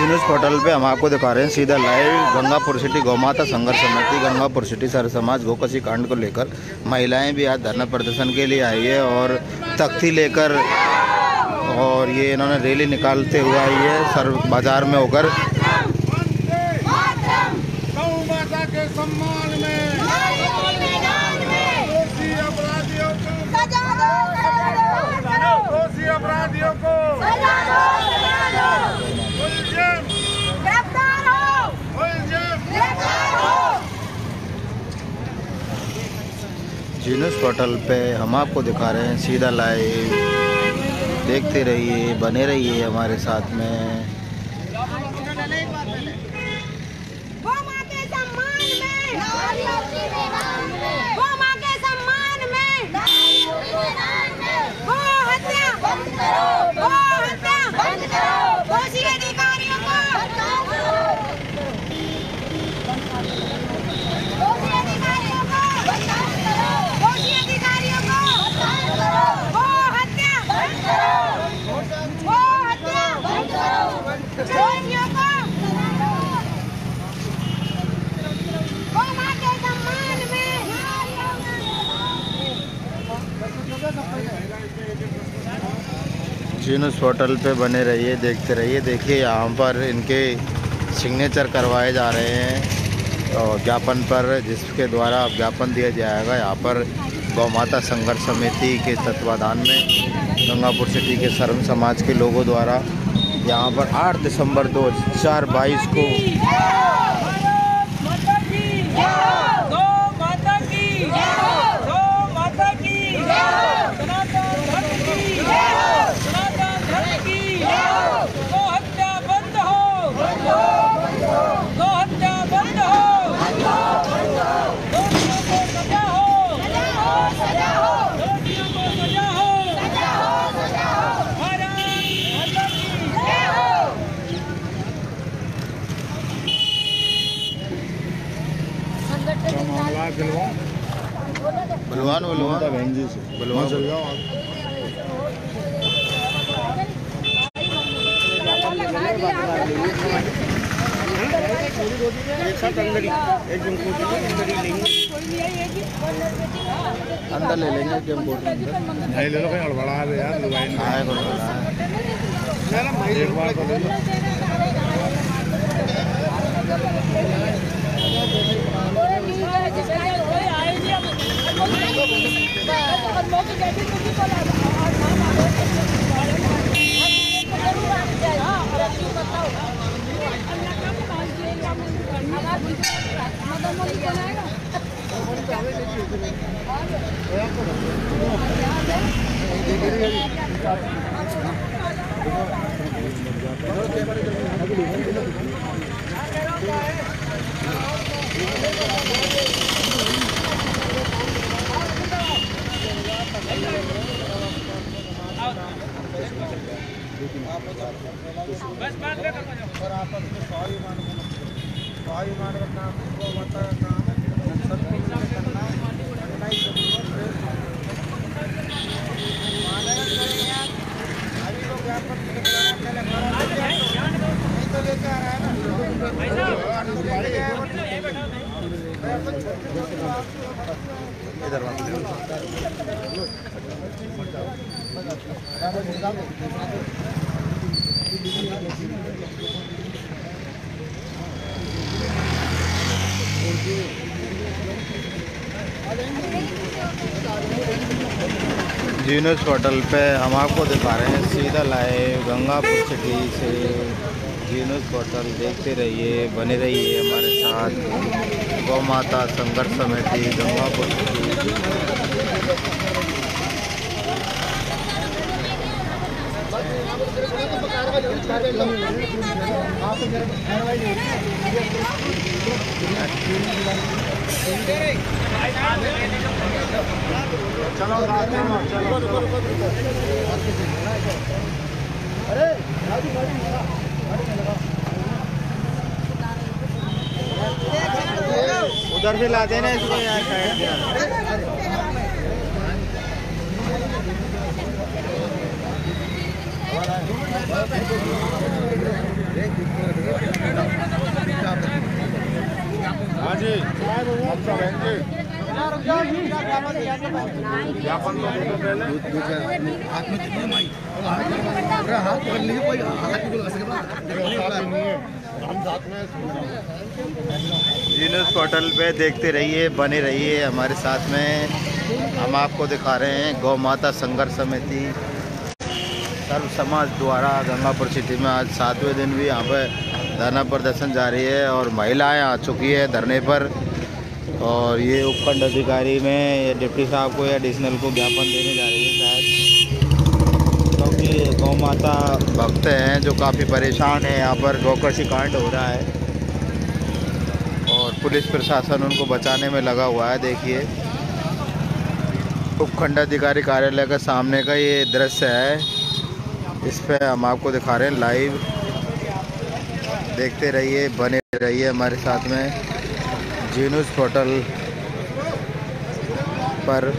Genus portal पे हम आपको दिखा रहे हैं सीधा लाइव गंगापुर सिटी गौमाता संघर्ष समिति, गंगापुर सिटी सर समाज गोकसी कांड को लेकर। महिलाएँ भी आज धरना प्रदर्शन के लिए आई है और तख्ती लेकर और ये इन्होंने रैली निकालते हुए आई है, सर बाज़ार में होकर गौ माता के सम्मान में दोषी अपराधियों को दोषी अपराधियों को मुलजिम मुलजिम जीनस पोर्टल पे हम आपको दिखा रहे हैं, सीधा लाइव देखते रहिए, बने रहिए हमारे साथ में। में जीनस पोर्टल पे बने रहिए, देखते रहिए। देखिए, यहाँ पर इनके सिग्नेचर करवाए जा रहे हैं, और ज्ञापन पर, जिसके द्वारा ज्ञापन दिया जाएगा, यहाँ पर गौ माता संघर्ष समिति के तत्वाधान में, गंगापुर सिटी के सर्व समाज के लोगों द्वारा, यहाँ पर 8 दिसंबर दो हज़ार बाईस को गौ माता की गौ माता की सनातन धर्म की सनातन धर्म की गौ हत्या बंद हो गौ हत्या बंद हो दोषियों को सजा हो दोषियों को सजा हो भारत माता की बलवान बलवान। बलवान अंदर ले लेंगे गेम बोर्ड में अंदर। नहीं ले लो कहीं हड़बड़ा है यार आए को एक बार तो ले लो। स्वाभिमान का काम माता का काम करना लड़ाई अभी लोग यहाँ पर पहले खाना लेके आए तो नहीं तो लेके आ रहा है ना तो लेके आया वो ठीक है। मैं अपन छोटे छोटे बात इधर जीनस होटल पे हम आपको दिखा रहे हैं, सीधा लाइव गंगापुर सिटी से। जीनस होटल देखते रहिए, बने रहिए हमारे साथ। गौ माता संघर्ष समिति गंगापुर सिटी उधर से लाते ना इसको यहाँ साइड हाँ जी। अच्छा बहन जी ज्ञापन तो दे दो पहले जी न्यूज़ पोर्टल पे देखते रहिए, बने रहिए हमारे साथ में। हम आपको दिखा रहे हैं गौ माता संघर्ष समिति। सर्व समाज द्वारा गंगापुर सिटी में आज सातवें दिन भी यहाँ पर धरना प्रदर्शन जारी है और महिलाएँ आ चुकी है धरने पर। और ये उपखंड अधिकारी में ये डिप्टी साहब को या एडिशनल को ज्ञापन देने जा रही है शायद। क्योंकि गौ माता भक्त हैं जो काफ़ी परेशान है। यहाँ पर गौकशी कांड हो रहा है और पुलिस प्रशासन उनको बचाने में लगा हुआ है, देखिए। उपखंड अधिकारी कार्यालय का सामने का ये दृश्य है। इस पर हम आपको दिखा रहे हैं लाइव। देखते रहिए, बने रहिए हमारे साथ में। जीनूस होटल पर